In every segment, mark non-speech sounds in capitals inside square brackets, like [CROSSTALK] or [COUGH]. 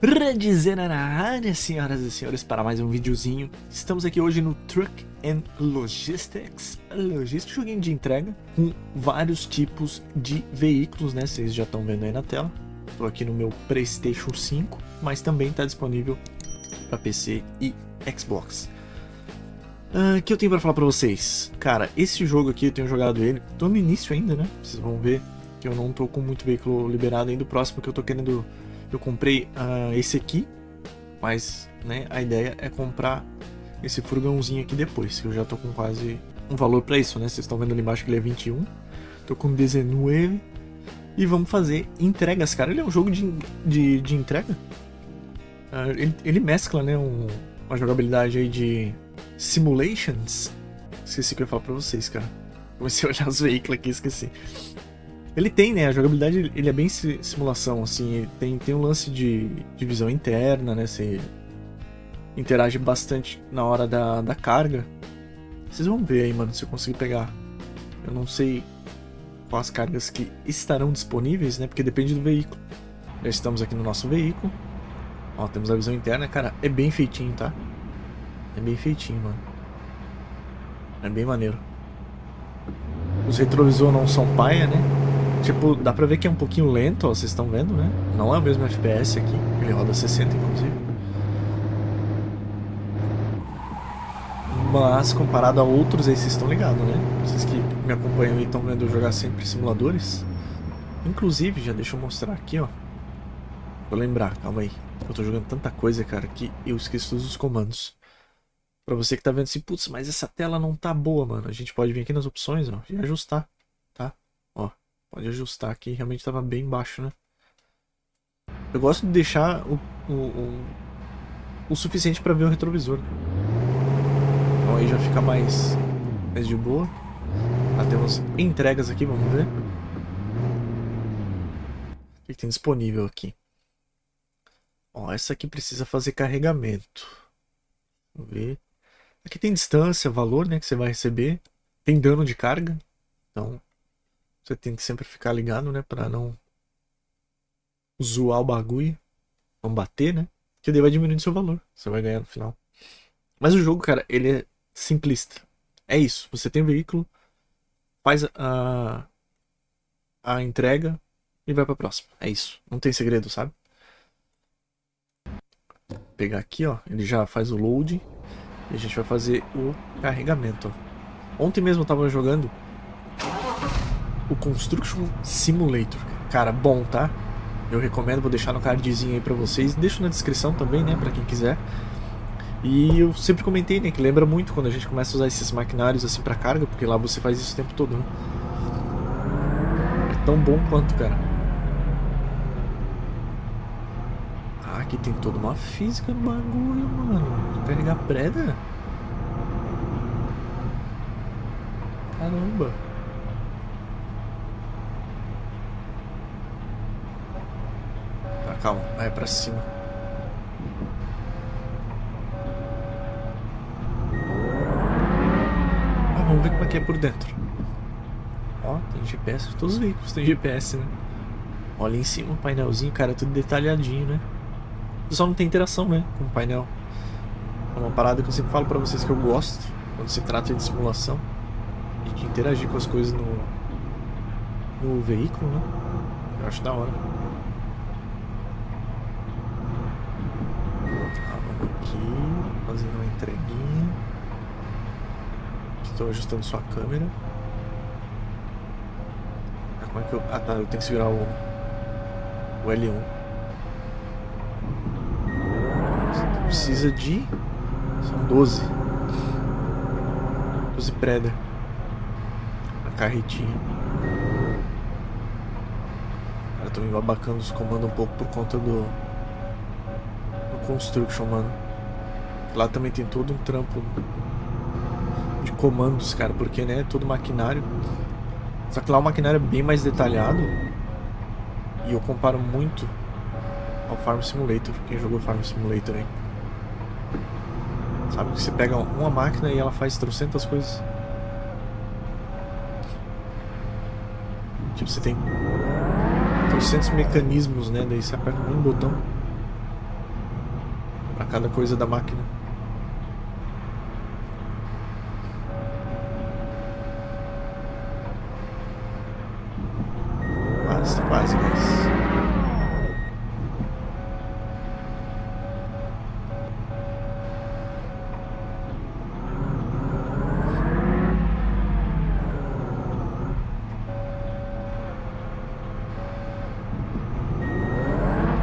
Redzena na área, senhoras e senhores, para mais um videozinho. Estamos aqui hoje no Truck and Logistics, Logistics, joguinho de entrega, com vários tipos de veículos, né? Vocês já estão vendo aí na tela. Estou aqui no meu Playstation 5, mas também está disponível para PC e Xbox. Ah, O que eu tenho para falar para vocês? Cara, esse jogo aqui eu tenho jogado ele, tô no início ainda, né? Vocês vão ver que eu não tô com muito veículo liberado ainda. O próximo que eu tô querendo eu comprei uh, esse aqui, mas né, a ideia é comprar esse furgãozinho aqui depois, eu já tô com quase um valor para isso, né? Vocês estão vendo ali embaixo que ele é 21. Tô com 19 e vamos fazer entregas, cara. Ele é um jogo de, de, de entrega. Uh, ele, ele, mescla, né, um, uma jogabilidade aí de simulations. Esqueci o que eu ia falar pra vocês, cara. Comecei a olhar os veículos aqui, esqueci. Ele tem, né? A jogabilidade ele é bem simulação, assim. Tem, tem um lance de, de visão interna, né? Você interage bastante na hora da, da carga. Vocês vão ver aí, mano, se eu conseguir pegar. Eu não sei quais cargas que estarão disponíveis, né? Porque depende do veículo. Já estamos aqui no nosso veículo. Ó, temos a visão interna. Cara, é bem feitinho, tá? É bem feitinho, mano. É bem maneiro. Os retrovisores não são paia, né? Tipo, dá pra ver que é um pouquinho lento, ó, vocês estão vendo, né? Não é o mesmo FPS aqui, ele roda 60 inclusive. Mas comparado a outros aí, vocês estão ligados, né? Vocês que me acompanham e estão vendo eu jogar sempre simuladores. Inclusive, já deixa eu mostrar aqui, ó. Vou lembrar, calma aí. Eu tô jogando tanta coisa, cara, que eu esqueço todos os comandos. Pra você que tá vendo assim, putz, mas essa tela não tá boa, mano. A gente pode vir aqui nas opções, ó, e ajustar, Pode ajustar aqui, realmente estava bem baixo, né? Eu gosto de deixar o, o, o, o suficiente para ver o retrovisor. Então aí já fica mais, mais de boa. Ah, temos entregas aqui, vamos ver. O que tem disponível aqui? Ó, essa aqui precisa fazer carregamento. Vamos ver. Aqui tem distância, valor né, que você vai receber. Tem dano de carga. Então, você tem que sempre ficar ligado, né? Pra não zoar o bagulho. Não bater, né? Que daí vai diminuindo seu valor. Você vai ganhar no final. Mas o jogo, cara, ele é simplista. É isso. Você tem um veículo, faz a, a entrega e vai pra próxima. É isso. Não tem segredo, sabe? Pegar aqui, ó. Ele já faz o load. E a gente vai fazer o carregamento. Ó. Ontem mesmo eu tava jogando o Construction Simulator. Cara, bom, tá? Eu recomendo, vou deixar no cardzinho aí pra vocês. Deixo na descrição também, né, pra quem quiser. E eu sempre comentei, né, que lembra muito quando a gente começa a usar esses maquinários assim pra carga, porque lá você faz isso o tempo todo, né? É tão bom quanto, cara. Ah, aqui tem toda uma física no bagulho, mano. Carregar preda? Caramba. Calma, vai pra cima. Ah, vamos ver como é que é por dentro. Ó, tem GPS, todos os veículos têm GPS, né? Olha em cima o painelzinho, cara, tudo detalhadinho, né? Só não tem interação, né, com o painel. É uma parada que eu sempre falo pra vocês que eu gosto, quando se trata de simulação. E de interagir com as coisas no, no veículo, né? Eu acho da hora. aqui, fazendo uma entreguinha. Estou ajustando sua câmera. Ah, como é que eu... Ah tá, eu tenho que segurar o, o L1. Você precisa de... São 12. 12 preda. A carretinha. Eu tô me babacando os comandos um pouco por conta do Construction, mano. Lá também tem todo um trampo de comandos, cara, porque, né, todo maquinário. Só que lá o maquinário é bem mais detalhado. E eu comparo muito ao Farm Simulator. Quem jogou Farm Simulator aí? Sabe que você pega uma máquina e ela faz trocentas coisas. Tipo, você tem trocentos mecanismos, né? Daí você aperta um botão para cada coisa da máquina. Guys.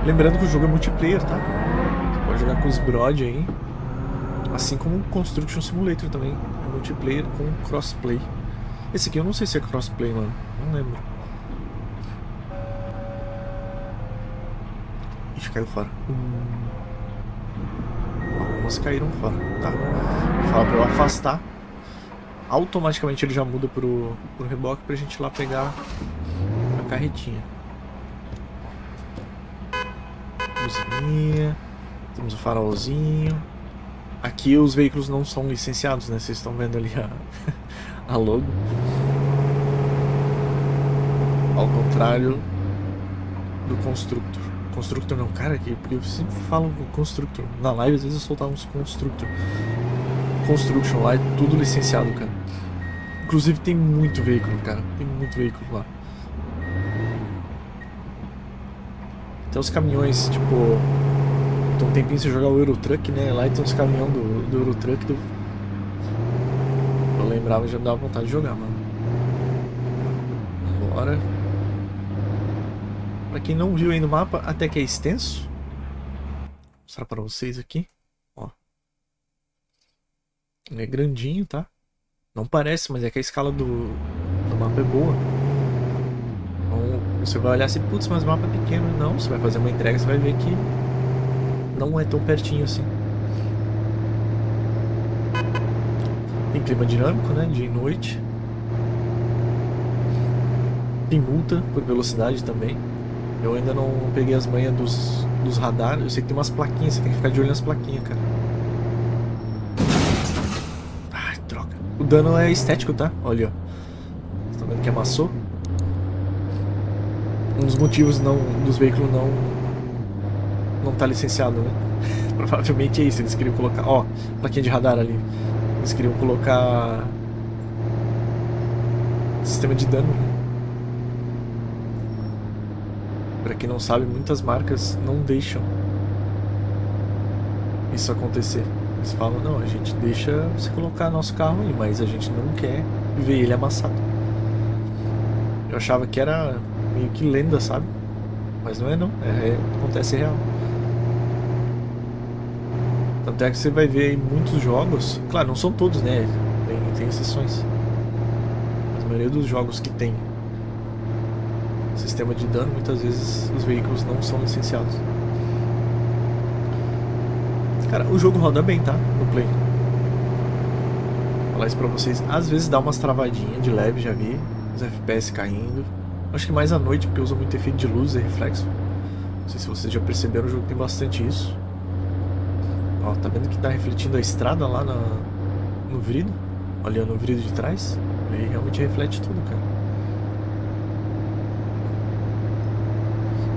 Lembrando que o jogo é multiplayer, tá? Você pode jogar com os brod aí. Assim como o Construction Simulator também. É multiplayer com crossplay. Esse aqui eu não sei se é crossplay, mano. Não lembro. Ixi, caiu fora. Hum. Algumas caíram fora, tá? Fala pra eu afastar. Automaticamente ele já muda pro, pro reboque pra gente ir lá pegar a carretinha. luzinha. Temos o farolzinho. Aqui os veículos não são licenciados, né? Vocês estão vendo ali a, [LAUGHS] a logo. Ao contrário do Constructor. Constructor não, cara, aqui, porque sempre falo Constructor. Na live às vezes eu soltava uns Constructor. Construction lá é tudo licenciado, cara. Inclusive tem muito veículo, cara. Tem muito veículo lá. Tem os caminhões, tipo. Então um tempinho você jogar o Eurotruck, né? Lá tem uns caminhões do, do Eurotruck. Do... Eu lembrava já dava vontade de jogar, mano. Bora. Pra quem não viu ainda o mapa, até que é extenso. Vou mostrar pra vocês aqui. Ó. Ele é grandinho, tá? Não parece, mas é que a escala do, do mapa é boa. Você vai olhar assim, putz, mas o mapa é pequeno. Não, você vai fazer uma entrega, você vai ver que não é tão pertinho assim. Tem clima dinâmico, né? Dia e noite. Tem multa por velocidade também. Eu ainda não peguei as manhas dos, dos radares. Eu sei que tem umas plaquinhas, você tem que ficar de olho nas plaquinhas, cara. Ai, droga. O dano é estético, tá? Olha, ó. Você tá vendo que amassou? um dos motivos não dos veículos não não tá licenciado, né? [LAUGHS] Provavelmente é isso, eles queriam colocar, ó, plaquinha de radar ali. Eles queriam colocar sistema de dano. Né? Para quem não sabe, muitas marcas não deixam isso acontecer. Eles falam, não, a gente deixa você colocar nosso carro aí, mas a gente não quer ver ele amassado. Eu achava que era meio que lenda, sabe? Mas não é não, é, é acontece real. Tanto é que você vai ver em muitos jogos, claro, não são todos, né? Tem, tem exceções. Mas a maioria dos jogos que tem sistema de dano, muitas vezes os veículos não são licenciados. Cara, o jogo roda bem, tá? No Play. Vou falar isso pra vocês. Às vezes dá umas travadinhas de leve, já vi. Os FPS caindo. Acho que mais à noite, porque usa muito efeito de luz e reflexo. Não sei se vocês já perceberam, o jogo tem bastante isso. Ó, tá vendo que tá refletindo a estrada lá na, no vidro? Olhando o vidro de trás? Aí realmente reflete tudo, cara.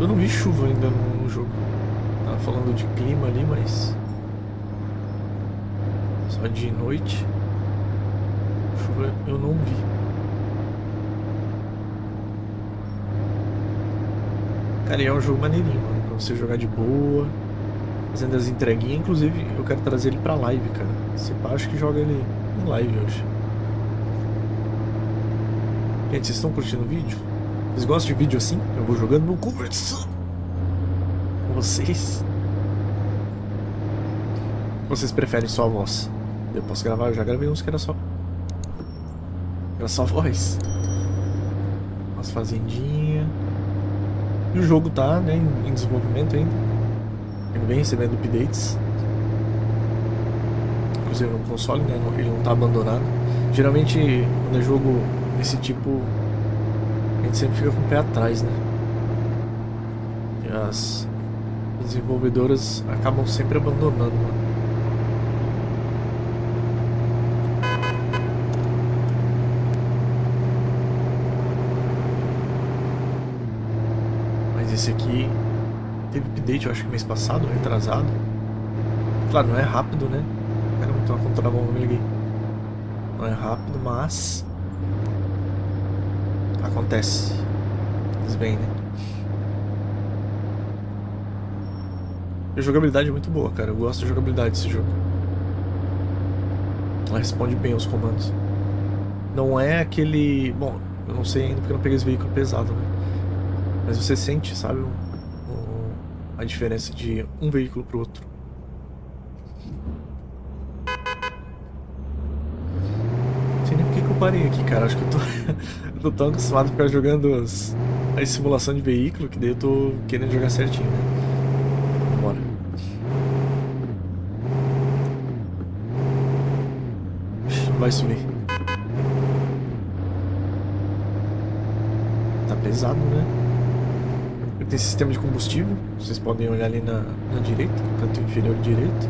Eu não vi chuva ainda no, jogo. Tava falando de clima ali, mas... Só de noite. Chuva eu não vi. Cara, e é um jogo maneirinho, mano, pra você jogar de boa, fazendo as entreguinhas. Inclusive, eu quero trazer ele pra live, cara. Pá, acho que joga ele em live hoje. Gente, vocês estão curtindo o vídeo? Vocês gostam de vídeo assim? Eu vou jogando, vou conversando com vocês. Vocês preferem só a voz? Eu posso gravar, eu já gravei uns que era só. Era só voz. Umas fazendinhas. E o jogo tá né, em desenvolvimento ainda. Ele vem recebendo updates. Inclusive no console, né? Ele não tá abandonado. Geralmente quando é jogo desse tipo, a gente sempre fica com o pé atrás, né? E as desenvolvedoras acabam sempre abandonando, mano. Esse aqui teve update, eu acho que mês passado, retrasado. Claro, não é rápido, né? Caramba, tem uma contramão, me liguei. Não é rápido, mas... Acontece. Eles vêm, né? A jogabilidade é muito boa, cara. Eu gosto da jogabilidade desse jogo. Ela responde bem aos comandos. Não é aquele... Bom, eu não sei ainda porque eu não peguei esse veículo pesado, né? Mas você sente, sabe, a diferença de um veículo pro outro. Não sei nem por que eu parei aqui, cara. Acho que eu tô, [LAUGHS] eu tô tão acostumado a ficar jogando as, simulação de veículo que daí eu tô querendo jogar certinho, né? Bora. Não vai subir. Tá pesado, né? Ele tem sistema de combustível. Vocês podem olhar ali na, na direita, canto inferior direito.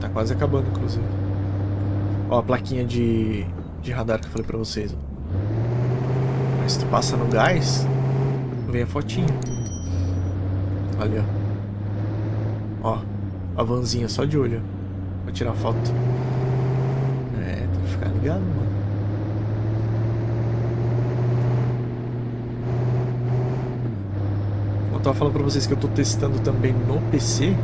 Tá quase acabando, inclusive. Ó, a plaquinha de, de radar que eu falei pra vocês. Mas tu passa no gás, vem a fotinha. Ali, ó. Ó, a vanzinha só de olho. Vou tirar foto. É, tem que ficar ligado, mano. Eu tava falando pra vocês que eu tô testando também no PC.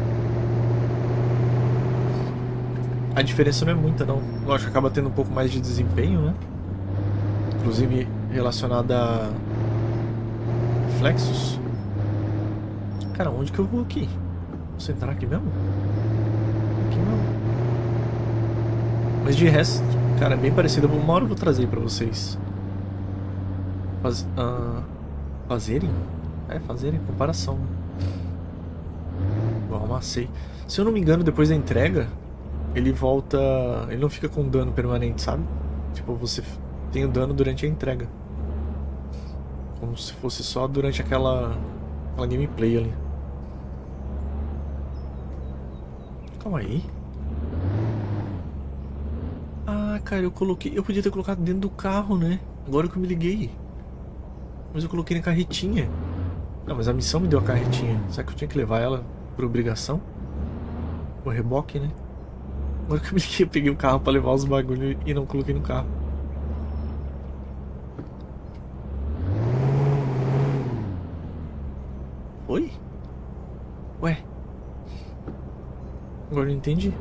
A diferença não é muita, não. Lógico, acaba tendo um pouco mais de desempenho, né? Inclusive relacionada a Flexus. Cara, onde que eu vou aqui? Posso entrar aqui mesmo? Aqui mesmo. Mas de resto, cara, é bem parecido. Uma hora eu vou trazer pra vocês. Faz, uh, fazerem? É, fazerem comparação. Igual amassei. Se eu não me engano, depois da entrega, ele volta... Ele não fica com dano permanente, sabe? Tipo, você tem o dano durante a entrega. Como se fosse só durante aquela, aquela gameplay ali. Calma aí. Ah, cara, eu coloquei... Eu podia ter colocado dentro do carro, né? Agora que eu me liguei. Mas eu coloquei na carretinha. Não, mas a missão me deu a carretinha. Será que eu tinha que levar ela por obrigação? O reboque, né? Agora que eu me liguei, eu peguei o carro pra levar os bagulhos e não coloquei no carro. Oi? Ué? Agora eu não entendi.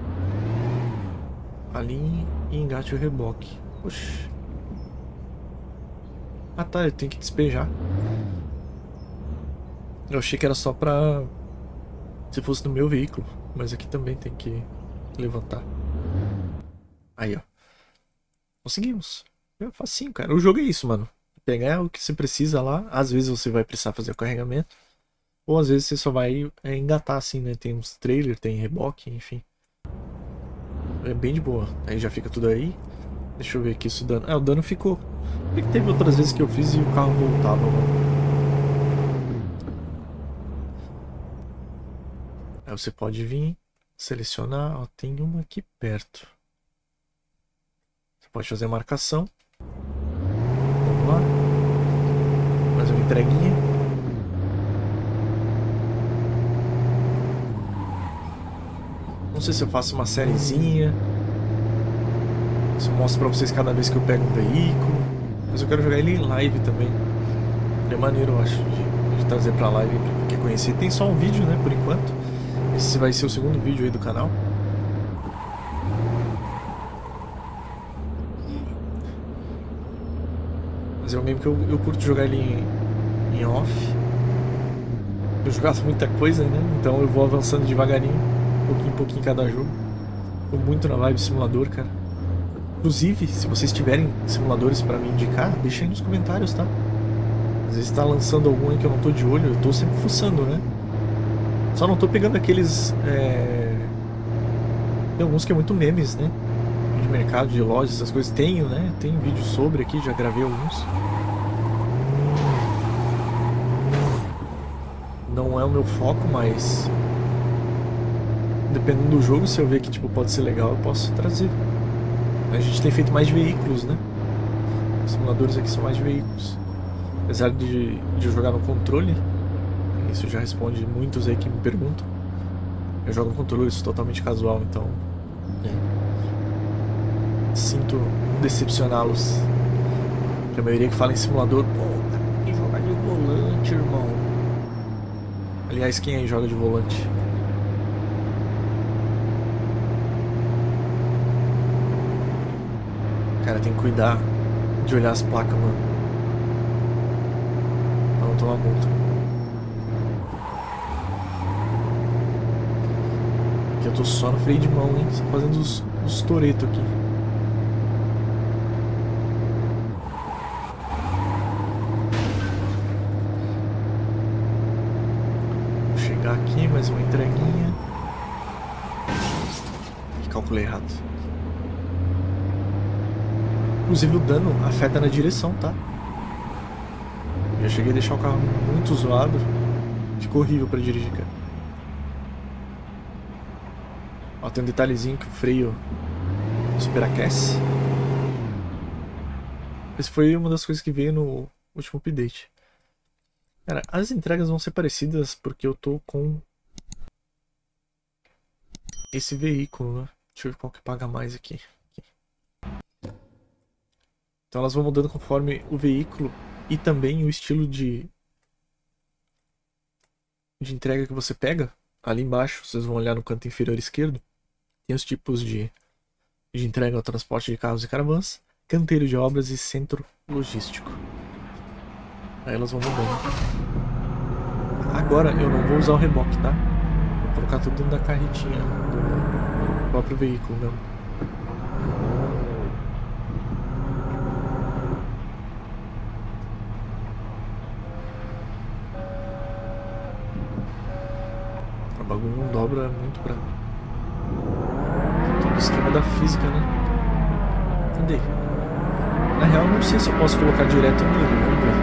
Ali e engate o reboque. Oxi. Ah tá, eu tenho que despejar. Eu achei que era só pra... Se fosse no meu veículo. Mas aqui também tem que levantar. Aí, ó. Conseguimos. É facinho, cara. O jogo é isso, mano. Pegar o que você precisa lá. Às vezes você vai precisar fazer o carregamento. Ou às vezes você só vai é, engatar assim, né? Tem uns trailer, tem reboque, enfim. É bem de boa. Aí já fica tudo aí. Deixa eu ver aqui se o dano... É, o dano ficou. Por que teve outras vezes que eu fiz e o carro voltava, mano? Aí você pode vir, selecionar, ó, tem uma aqui perto. Pode fazer a marcação. Vamos lá. Mais uma entreguinha. Não sei se eu faço uma sériezinha. Se eu mostro pra vocês cada vez que eu pego um veículo. Mas eu quero jogar ele em live também. É maneiro, eu acho, de, de trazer pra live pra quem conhecer. Tem só um vídeo, né, por enquanto. Esse vai ser o segundo vídeo aí do canal. Mas é um que eu, eu curto jogar ele em, em off. Eu jogava muita coisa, né? Então eu vou avançando devagarinho pouquinho em pouquinho cada jogo. Tô muito na vibe simulador, cara. Inclusive, se vocês tiverem simuladores para me indicar, deixa aí nos comentários, tá? Às vezes tá lançando algum aí que eu não tô de olho, eu tô sempre fuçando, né? Só não tô pegando aqueles. É... Tem alguns que é muito memes, né? De mercado, de lojas, essas coisas. Tenho, né? Tem vídeo sobre aqui, já gravei alguns. Não é o meu foco, mas dependendo do jogo, se eu ver que tipo, pode ser legal, eu posso trazer. A gente tem feito mais veículos, né? Os simuladores aqui são mais veículos. Apesar de, de jogar no controle, isso já responde muitos aí que me perguntam. Eu jogo no controle, isso totalmente casual, então. Sinto decepcioná-los. A maioria que fala em simulador, pô, cara, tem que jogar de volante, irmão. Aliás, quem aí joga de volante? Cara, tem que cuidar de olhar as placas, mano. Pra não tomar multa. Aqui eu tô só no freio de mão, hein? Só fazendo os, os toretos aqui. Vou chegar aqui, mais uma entreguinha. E calculei errado. Inclusive o dano afeta na direção, tá? Já cheguei a deixar o carro muito zoado. Ficou horrível para dirigir, cara. Ó, tem um detalhezinho que o freio superaquece. Esse foi uma das coisas que veio no último update. Cara, as entregas vão ser parecidas porque eu tô com esse veículo, né? Deixa eu ver qual que paga mais aqui. Então elas vão mudando conforme o veículo e também o estilo de de entrega que você pega. Ali embaixo, vocês vão olhar no canto inferior esquerdo, tem os tipos de, de entrega ao transporte de carros e caravanas, canteiro de obras e centro logístico. Aí elas vão mudando. Agora eu não vou usar o reboque, tá? Vou colocar tudo dentro da carretinha do próprio veículo mesmo. O não dobra muito pra. Todo esquema da física, né? Cadê? Na real, não sei se eu posso colocar direto nele, vamos ver.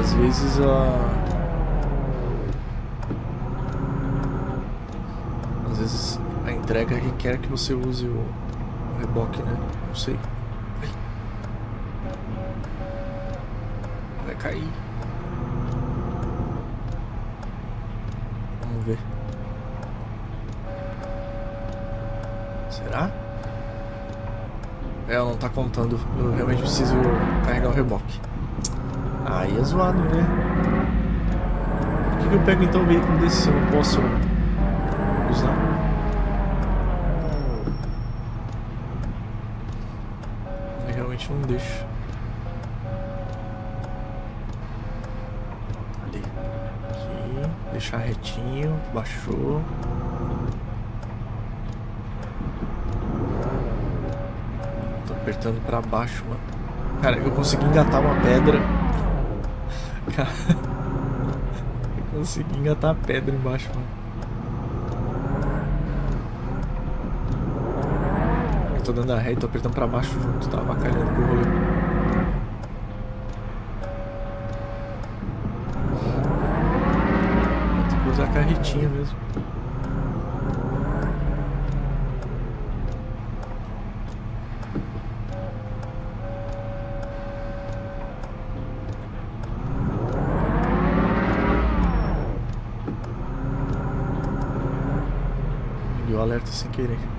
Às vezes a. Às vezes a entrega requer que você use o reboque, né? Não sei. Cair. Vamos ver. Será? É, não tá contando. Eu realmente preciso carregar o reboque. Aí é zoado, né? Por que, que eu pego então o veículo desse se eu não posso Deixar retinho, baixou. Tô apertando pra baixo, mano. Cara, eu consegui engatar uma pedra. [LAUGHS] Cara, eu consegui engatar a pedra embaixo, mano. Eu tô dando a ré e tô apertando pra baixo junto, tá avacalhando com o rolê. Usar carretinha mesmo. Deu alerta sem querer.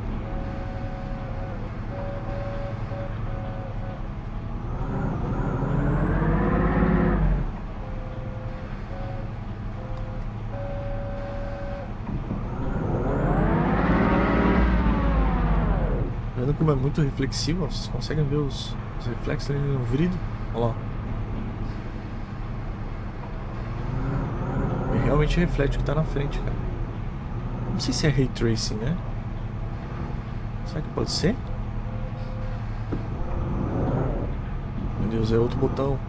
Como é muito reflexivo, vocês conseguem ver os, os reflexos ali no vidro. Olha lá. E realmente reflete o que está na frente, cara. Não sei se é Ray Tracing, né? Será que pode ser? Meu Deus, é outro botão.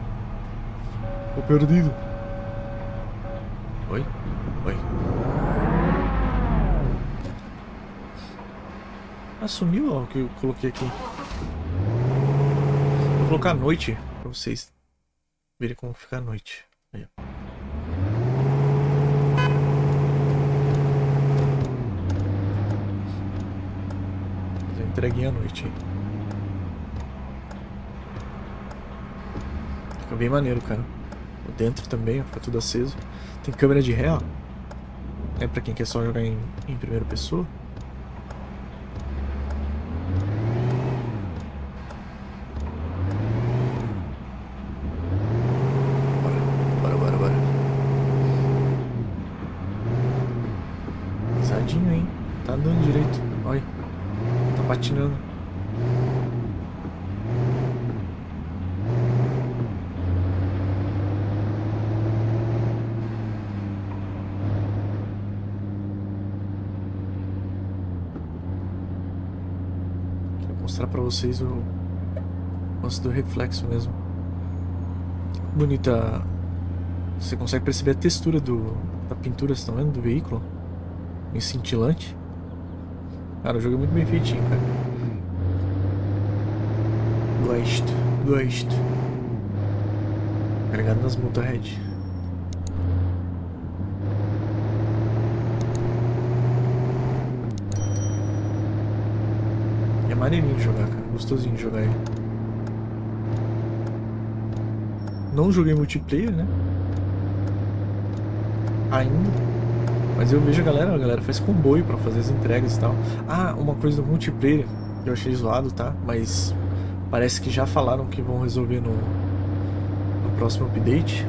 Tô perdido. Oi? Oi. Assumiu ó, o que eu coloquei aqui. Vou colocar a noite pra vocês verem como fica a noite. Aí, entreguinha à noite. Fica bem maneiro, cara. Dentro também, fica tudo aceso. Tem câmera de ré, ó. É pra quem quer só jogar em, em primeira pessoa. Bora, bora, bora, bora. Pesadinho, hein? Tá andando direito. Olha. Tá patinando. Mostrar pra vocês o lance do reflexo mesmo. Bonita. Você consegue perceber a textura do, da pintura, vocês estão vendo? Do veículo. Bem cintilante. Cara, o jogo é muito bem feitinho, cara. Gosto, gosto. Carregado nas multas Red. Maneirinho de jogar, cara. Gostosinho de jogar ele. Não joguei multiplayer, né? Ainda. Mas eu vejo a galera, a galera faz comboio pra fazer as entregas e tal. Ah, uma coisa do multiplayer que eu achei zoado, tá? Mas parece que já falaram que vão resolver no, no próximo update.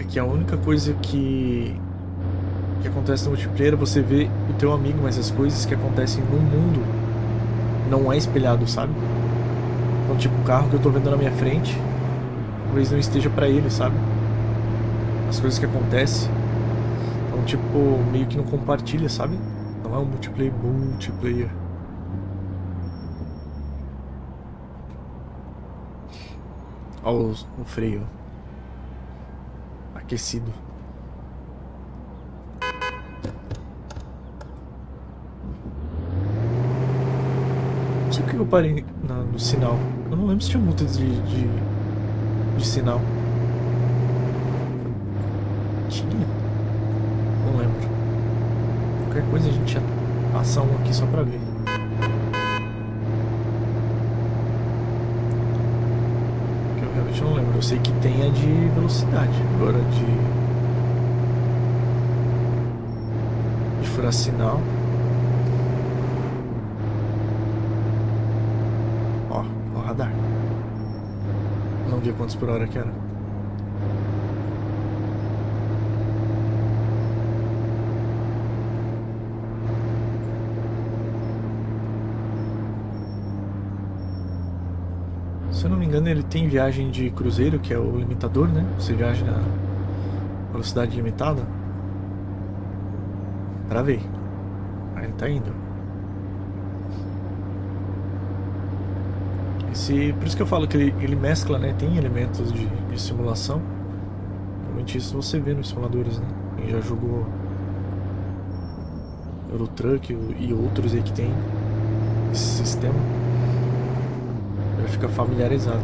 É que a única coisa que que acontece no multiplayer, você vê o teu amigo, mas as coisas que acontecem no mundo não é espelhado, sabe? Então, tipo, o carro que eu tô vendo na minha frente, talvez não esteja para ele, sabe? As coisas que acontecem. Então, tipo, meio que não compartilha, sabe? Não é um multiplayer multiplayer. Olha o, o freio. Aquecido. Eu parei na, no sinal? Eu não lembro se tinha multa de, de, de sinal. Tinha? Não lembro. Qualquer coisa a gente ia passar um aqui só pra ver. Que eu realmente não lembro. Eu sei que tem a de velocidade. Agora de. de furar sinal. Não via quantos por hora que era. Se eu não me engano, ele tem viagem de cruzeiro, que é o limitador, né? Você viaja na velocidade limitada. Travei. Aí ele tá indo. Esse, por isso que eu falo que ele, ele mescla, né? Tem elementos de, de simulação. Realmente isso você vê nos simuladores, né? Quem já jogou Eurotruck e outros aí que tem esse sistema já fica familiarizado.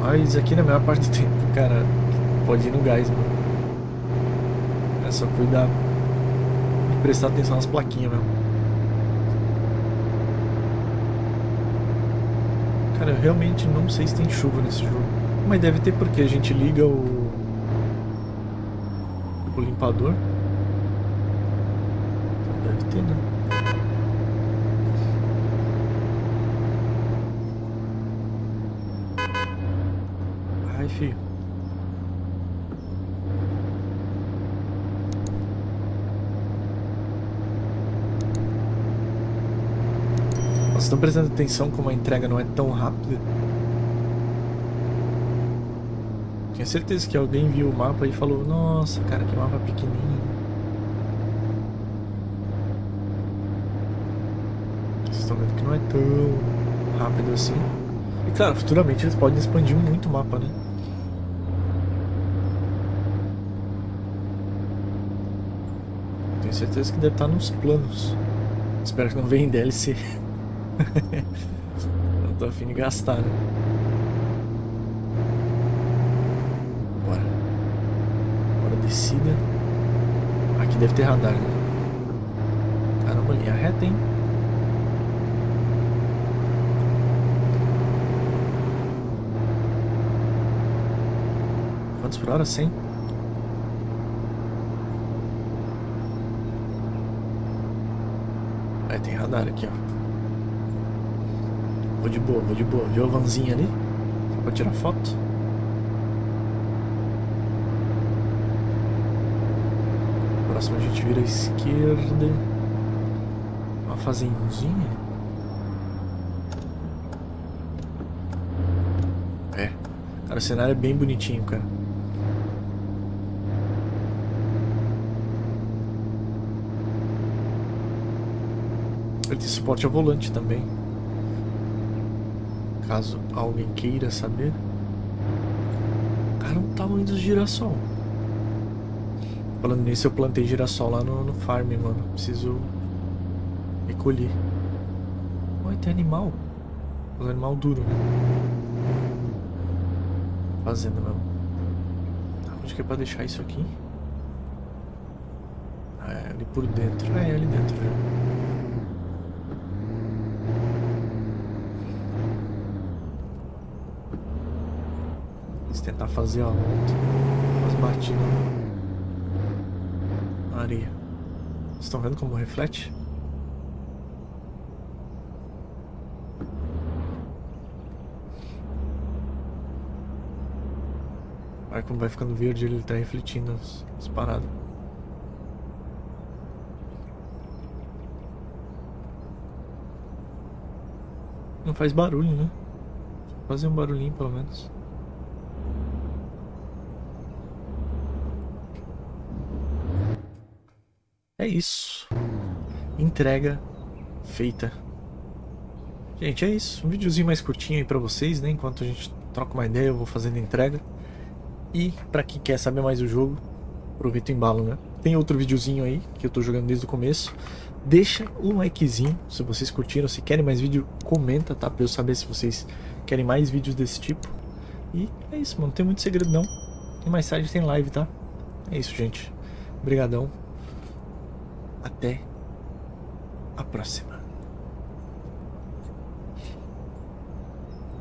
Mas aqui na maior parte do [LAUGHS] tempo, cara, pode ir no gás, mano. É só cuidar e prestar atenção nas plaquinhas mesmo. Cara, eu realmente não sei se tem chuva nesse jogo. Mas deve ter porque a gente liga o. o limpador. Deve ter, né? Ai, filho. Vocês estão prestando atenção como a entrega não é tão rápida? Tinha certeza que alguém viu o mapa e falou Nossa, cara, que mapa pequenininho Vocês estão vendo que não é tão rápido assim E claro, futuramente eles podem expandir muito o mapa, né? Tenho certeza que deve estar nos planos Espero que não venha em DLC [LAUGHS] [LAUGHS] não tô afim de gastar, né? Bora. Bora descida. Aqui deve ter radar, né? Caramba, linha reta, hein? Quantos por hora? 100? Aí tem radar aqui, ó. Vou de boa, vou de boa. Viu a vanzinha ali? Só pra tirar foto? Próximo a gente vira à esquerda. Uma fazendinha. É. Cara, o cenário é bem bonitinho, cara. Ele tem suporte ao volante também. Caso alguém queira saber. Cara, o tamanho do girassol. Falando nisso, eu plantei girassol lá no, no farm, mano. Preciso recolher. Olha, tem animal. Um animal duro, né? Fazenda mesmo. Onde que é pra deixar isso aqui? É ali por dentro. É, ali dentro, né? Tentar fazer a volta. As batidas na areia. Vocês estão vendo como reflete? Olha como vai ficando verde, ele está refletindo as, as paradas. Não faz barulho, né? Fazer um barulhinho pelo menos. Isso. Entrega feita. Gente, é isso. Um videozinho mais curtinho aí pra vocês, né? Enquanto a gente troca uma ideia, eu vou fazendo entrega. E pra quem quer saber mais do jogo, aproveita o embalo, né? Tem outro videozinho aí, que eu tô jogando desde o começo. Deixa um likezinho se vocês curtiram. Se querem mais vídeo, comenta, tá? Pra eu saber se vocês querem mais vídeos desse tipo. E é isso, mano. Não tem muito segredo, não. E mais tarde tem live, tá? É isso, gente. Obrigadão. Até a próxima.